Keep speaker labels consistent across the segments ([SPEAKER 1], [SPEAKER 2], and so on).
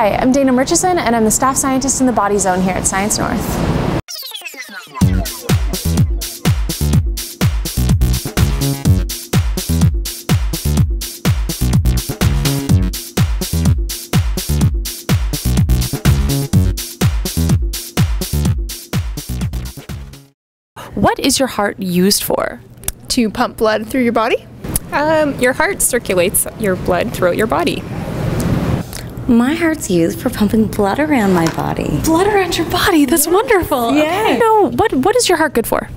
[SPEAKER 1] Hi, I'm Dana Murchison, and I'm the staff scientist in the Body Zone here at Science North. What is your heart used for?
[SPEAKER 2] To pump blood through your body?
[SPEAKER 3] Um, your heart circulates your blood throughout your body.
[SPEAKER 4] My heart's used for pumping blood around my body.
[SPEAKER 1] Blood around your body. That's wonderful.
[SPEAKER 4] Yeah.
[SPEAKER 1] No, what what is your heart good for?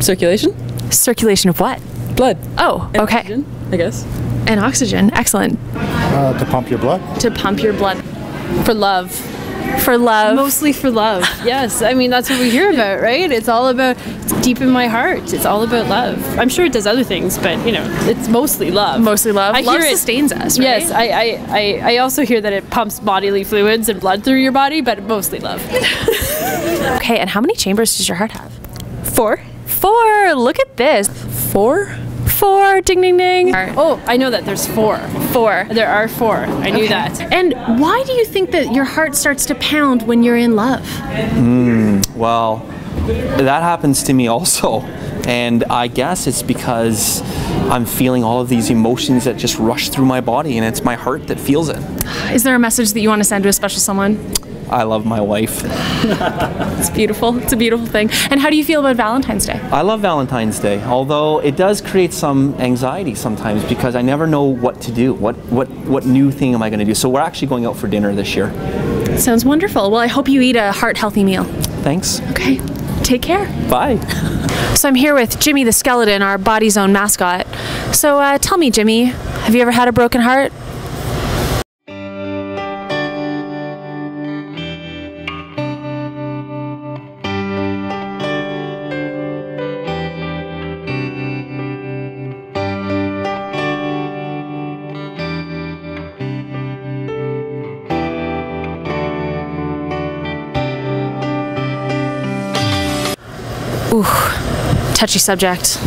[SPEAKER 5] Circulation?
[SPEAKER 1] Circulation of what?
[SPEAKER 5] Blood.
[SPEAKER 1] Oh, okay.
[SPEAKER 5] Oxygen, I guess.
[SPEAKER 1] And oxygen. Excellent.
[SPEAKER 6] Uh, to pump your blood.
[SPEAKER 1] To pump your blood
[SPEAKER 7] For love.
[SPEAKER 1] For love.
[SPEAKER 7] Mostly for love. yes. I mean, that's what we hear about, right? It's all about, it's deep in my heart. It's all about love. I'm sure it does other things, but, you know, it's mostly love.
[SPEAKER 1] Mostly love.
[SPEAKER 7] I
[SPEAKER 1] love
[SPEAKER 7] hear it-
[SPEAKER 1] sustains us, right?
[SPEAKER 7] Yes, I, I, I, I also hear that it pumps bodily fluids and blood through your body, but mostly love.
[SPEAKER 1] Okay, and how many chambers does your heart have?
[SPEAKER 2] Four.
[SPEAKER 1] Four. Look at this.
[SPEAKER 5] Four?
[SPEAKER 1] Four. Ding ding ding.
[SPEAKER 7] oh, I know that there's four.
[SPEAKER 1] Four.
[SPEAKER 7] There are four. I knew that.
[SPEAKER 1] And why do you think that your heart starts to pound when you're in love?
[SPEAKER 8] Hmm, well, that happens to me also. And I guess it's because I'm feeling all of these emotions that just rush through my body, and it's my heart that feels it.
[SPEAKER 1] Is there a message that you want to send to a special someone?
[SPEAKER 8] I love my wife.
[SPEAKER 1] It's beautiful. It's a beautiful thing. And how do you feel about Valentine's Day?
[SPEAKER 8] I love Valentine's Day, although it does create some anxiety sometimes because I never know what to do. What what what new thing am I going to do? So we're actually going out for dinner this year.
[SPEAKER 1] Sounds wonderful. Well, I hope you eat a heart healthy meal.
[SPEAKER 8] Thanks.
[SPEAKER 1] Okay. Take care.
[SPEAKER 8] Bye.
[SPEAKER 1] So I'm here with Jimmy the skeleton, our Body Zone mascot. So uh, tell me, Jimmy, have you ever had a broken heart? Ooh, touchy subject.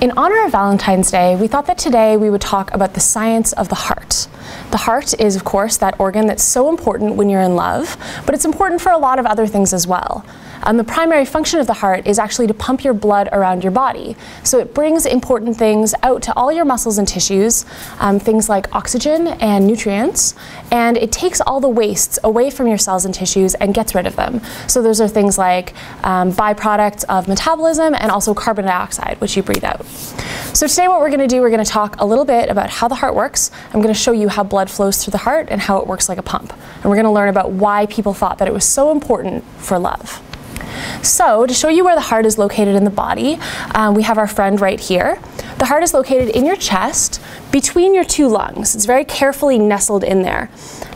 [SPEAKER 1] In honor of Valentine's Day, we thought that today we would talk about the science of the heart. The heart is, of course, that organ that's so important when you're in love, but it's important for a lot of other things as well. Um, the primary function of the heart is actually to pump your blood around your body. So it brings important things out to all your muscles and tissues, um, things like oxygen and nutrients, and it takes all the wastes away from your cells and tissues and gets rid of them. So those are things like um, byproducts of metabolism and also carbon dioxide, which you breathe out. So today what we're going to do, we're going to talk a little bit about how the heart works. I'm going to show you how blood flows through the heart and how it works like a pump. And we're going to learn about why people thought that it was so important for love. So, to show you where the heart is located in the body, um, we have our friend right here. The heart is located in your chest between your two lungs. It's very carefully nestled in there.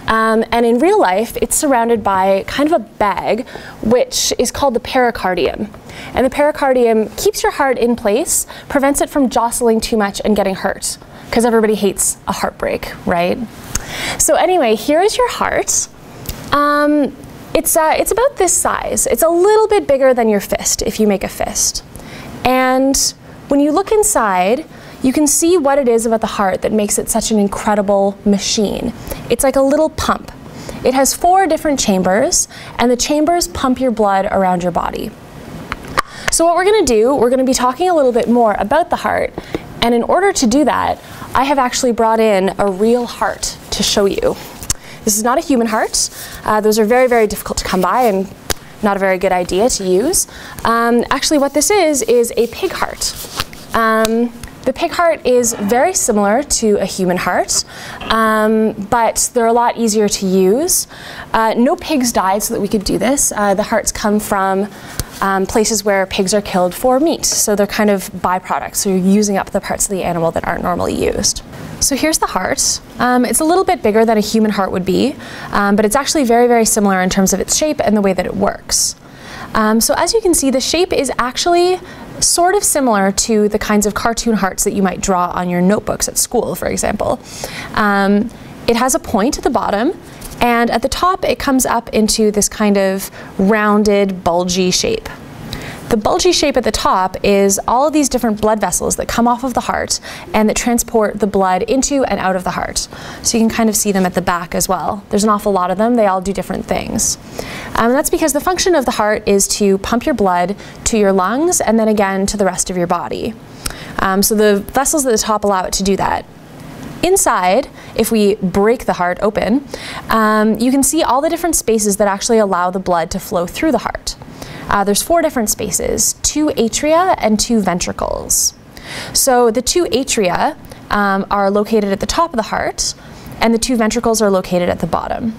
[SPEAKER 1] Um, and in real life, it's surrounded by kind of a bag, which is called the pericardium. And the pericardium keeps your heart in place, prevents it from jostling too much and getting hurt, because everybody hates a heartbreak, right? So, anyway, here is your heart. Um, it's, uh, it's about this size. It's a little bit bigger than your fist if you make a fist. And when you look inside, you can see what it is about the heart that makes it such an incredible machine. It's like a little pump. It has four different chambers, and the chambers pump your blood around your body. So, what we're going to do, we're going to be talking a little bit more about the heart. And in order to do that, I have actually brought in a real heart to show you. This is not a human heart. Uh, those are very, very difficult to come by and not a very good idea to use. Um, actually, what this is, is a pig heart. Um, the pig heart is very similar to a human heart, um, but they're a lot easier to use. Uh, no pigs died so that we could do this. Uh, the hearts come from um, places where pigs are killed for meat, so they're kind of byproducts. So you're using up the parts of the animal that aren't normally used. So here's the heart. Um, it's a little bit bigger than a human heart would be, um, but it's actually very, very similar in terms of its shape and the way that it works. Um, so as you can see, the shape is actually sort of similar to the kinds of cartoon hearts that you might draw on your notebooks at school, for example. Um, it has a point at the bottom, and at the top it comes up into this kind of rounded, bulgy shape. The bulgy shape at the top is all of these different blood vessels that come off of the heart and that transport the blood into and out of the heart. So you can kind of see them at the back as well. There's an awful lot of them. They all do different things. Um, that's because the function of the heart is to pump your blood to your lungs and then again to the rest of your body. Um, so the vessels at the top allow it to do that. Inside, if we break the heart open, um, you can see all the different spaces that actually allow the blood to flow through the heart. Uh, there's four different spaces, two atria and two ventricles. So the two atria um, are located at the top of the heart, and the two ventricles are located at the bottom.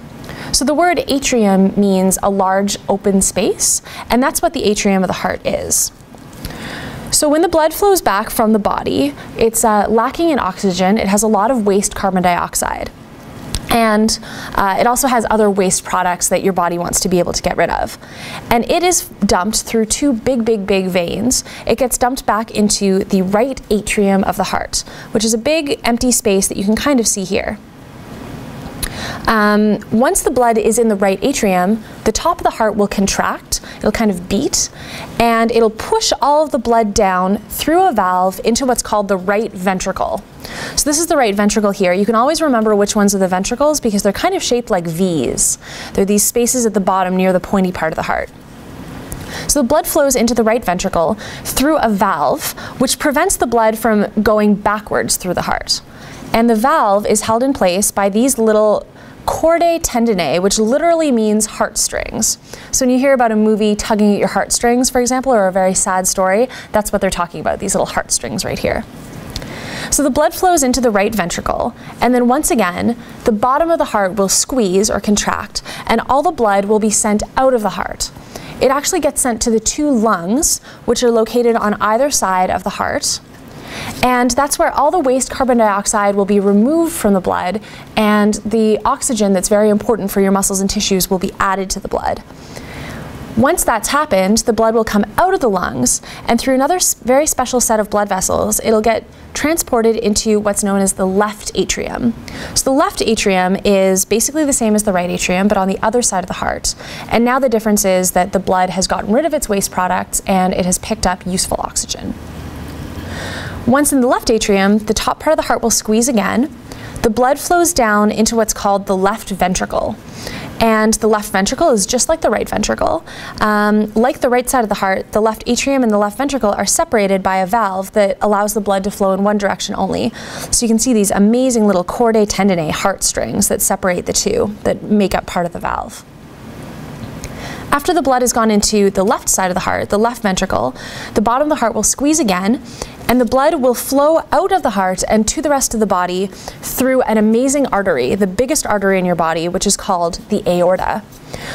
[SPEAKER 1] So the word atrium means a large open space, and that's what the atrium of the heart is. So when the blood flows back from the body, it's uh, lacking in oxygen. It has a lot of waste carbon dioxide. And uh, it also has other waste products that your body wants to be able to get rid of. And it is dumped through two big, big, big veins. It gets dumped back into the right atrium of the heart, which is a big empty space that you can kind of see here. Um, once the blood is in the right atrium, the top of the heart will contract, it'll kind of beat, and it'll push all of the blood down through a valve into what's called the right ventricle. So this is the right ventricle here. You can always remember which ones are the ventricles because they're kind of shaped like V's. They're these spaces at the bottom near the pointy part of the heart. So the blood flows into the right ventricle through a valve, which prevents the blood from going backwards through the heart. And the valve is held in place by these little chordae tendineae, which literally means heartstrings. So when you hear about a movie tugging at your heartstrings, for example, or a very sad story, that's what they're talking about, these little heartstrings right here. So the blood flows into the right ventricle, and then once again, the bottom of the heart will squeeze or contract, and all the blood will be sent out of the heart. It actually gets sent to the two lungs, which are located on either side of the heart. And that's where all the waste carbon dioxide will be removed from the blood, and the oxygen that's very important for your muscles and tissues will be added to the blood. Once that's happened, the blood will come out of the lungs, and through another very special set of blood vessels, it'll get transported into what's known as the left atrium. So the left atrium is basically the same as the right atrium, but on the other side of the heart. And now the difference is that the blood has gotten rid of its waste products and it has picked up useful oxygen. Once in the left atrium, the top part of the heart will squeeze again. The blood flows down into what's called the left ventricle. And the left ventricle is just like the right ventricle. Um, like the right side of the heart, the left atrium and the left ventricle are separated by a valve that allows the blood to flow in one direction only. So you can see these amazing little chordae tendineae heart strings, that separate the two, that make up part of the valve. After the blood has gone into the left side of the heart, the left ventricle, the bottom of the heart will squeeze again, and the blood will flow out of the heart and to the rest of the body through an amazing artery, the biggest artery in your body, which is called the aorta.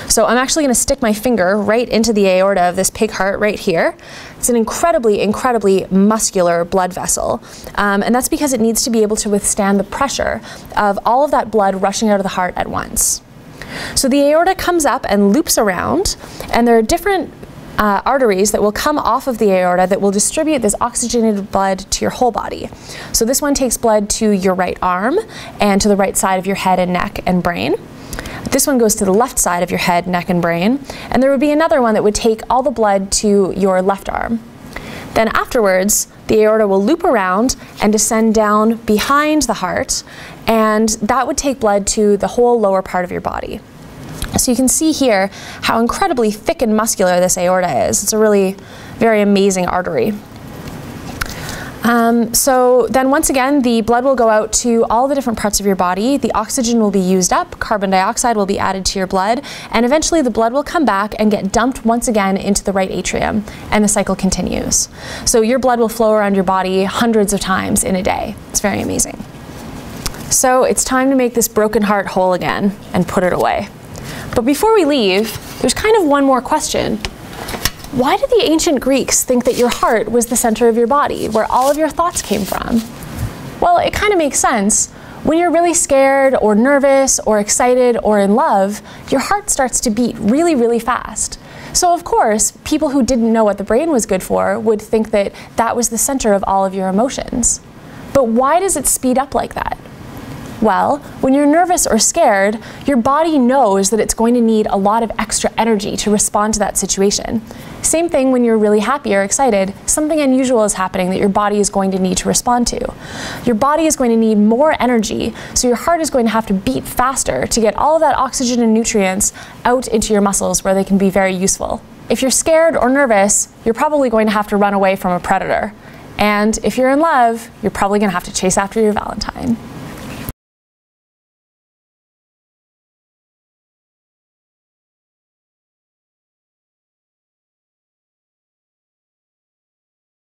[SPEAKER 1] So I'm actually going to stick my finger right into the aorta of this pig heart right here. It's an incredibly, incredibly muscular blood vessel. Um, and that's because it needs to be able to withstand the pressure of all of that blood rushing out of the heart at once. So the aorta comes up and loops around, and there are different uh, arteries that will come off of the aorta that will distribute this oxygenated blood to your whole body. So this one takes blood to your right arm and to the right side of your head and neck and brain. This one goes to the left side of your head, neck, and brain. And there would be another one that would take all the blood to your left arm. Then afterwards, the aorta will loop around and descend down behind the heart, and that would take blood to the whole lower part of your body. So you can see here how incredibly thick and muscular this aorta is. It's a really very amazing artery. Um, so then once again, the blood will go out to all the different parts of your body. The oxygen will be used up, carbon dioxide will be added to your blood, and eventually the blood will come back and get dumped once again into the right atrium, and the cycle continues. So your blood will flow around your body hundreds of times in a day. It's very amazing. So it's time to make this broken heart whole again and put it away. But before we leave, there's kind of one more question. Why did the ancient Greeks think that your heart was the center of your body, where all of your thoughts came from? Well, it kind of makes sense. When you're really scared or nervous or excited or in love, your heart starts to beat really, really fast. So, of course, people who didn't know what the brain was good for would think that that was the center of all of your emotions. But why does it speed up like that? Well, when you're nervous or scared, your body knows that it's going to need a lot of extra energy to respond to that situation. Same thing when you're really happy or excited, something unusual is happening that your body is going to need to respond to. Your body is going to need more energy, so your heart is going to have to beat faster to get all of that oxygen and nutrients out into your muscles where they can be very useful. If you're scared or nervous, you're probably going to have to run away from a predator. And if you're in love, you're probably going to have to chase after your Valentine.